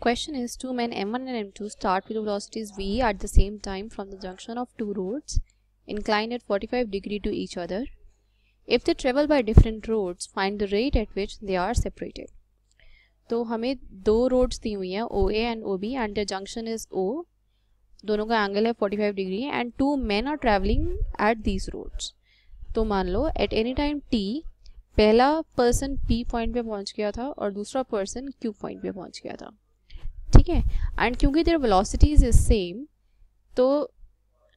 Question is two men m1 and m2 start with velocities v at the same time from the junction of two roads inclined at 45 degree to each other. If they travel by different roads, find the rate at which they are separated. तो हमें दो roads दी हुई हैं O A and O B and the junction is O दोनों का angle है 45 degree and two man are travelling at these roads तो मान लो एट एनी टाइम टी पहला पर्सन पी पॉइंट पे पहुँच गया था और दूसरा पर्सन क्यू पॉइंट पे पहुँच गया था ठीक है? एंड क्योंकि देर वेलोसिटीज इज़ सेम तो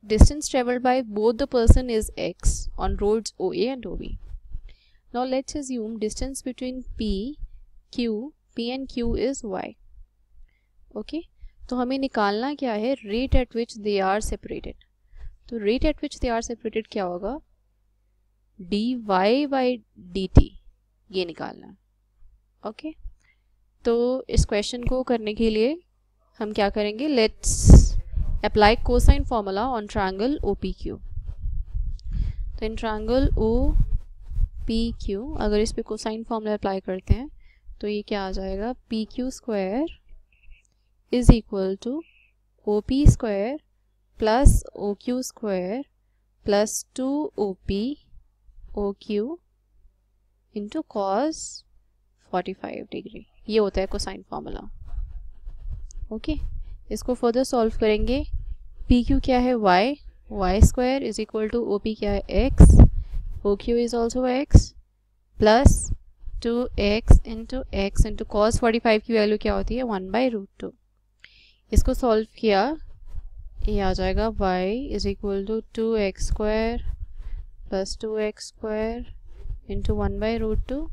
distance travelled by both the person is X on roads A and O B now let's assume distance between P Q P and Q is Y okay तो हमें निकालना क्या है? Rate at which they are separated तो rate at which they are separated क्या होगा? D Y by D T ये निकालना। Okay okay? तो इस क्वेश्चन को करने के लिए हम क्या करेंगे? Let's apply cosine formula on triangle O P Q तो in triangle O P Q अगर इस पर कोसाइन फॉर्मूला अप्लाई करते हैं तो ये क्या आ जाएगा? P Q square is equal to O P square plus O Q square plus two O P O Q into cos forty five degree ये होता है कोसाइन फार्मूला ओके इसको फर्दर सॉल्व करेंगे. पी क्यू क्या है? Y Y square is equal to O P क्या है? X O Q is also X plus two X into X into cos forty five की वैल्यू क्या होती है? वन बाई रूट टू इसको सॉल्व किया. ये आ जाएगा. Y is equal to two X square plus two X square into one by root two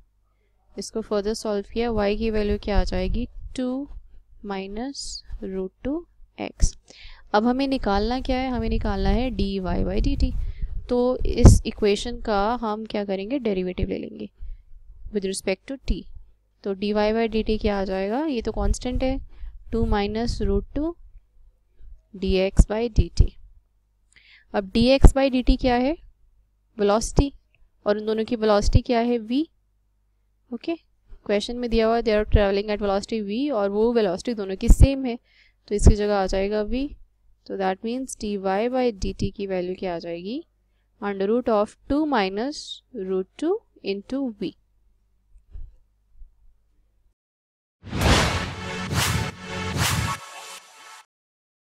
इसको फर्दर सॉल्व किया, y की वैल्यू क्या आ जाएगी? Two minus root two X अब हमें निकालना क्या है? हमें निकालना है D Y by D T तो इस इक्वेशन का हम क्या करेंगे? डेरिवेटिव ले लेंगे विद रिस्पेक्ट टू टी तो D Y by D T क्या आ जाएगा? ये तो कांस्टेंट है। Two minus root two D X by D T अब D X by D T क्या है? वेलोसिटी और उन दोनों की वेलोसिटी क्या है? वी ओके क्वेश्चन में दिया हुआ they are travelling at velocity V और वो वेलोसिटी दोनों की सेम है। तो इसकी जगह आ जाएगा वी तो that means D Y by D T की वैल्यू क्या आ जाएगी? Under root of two minus root two into V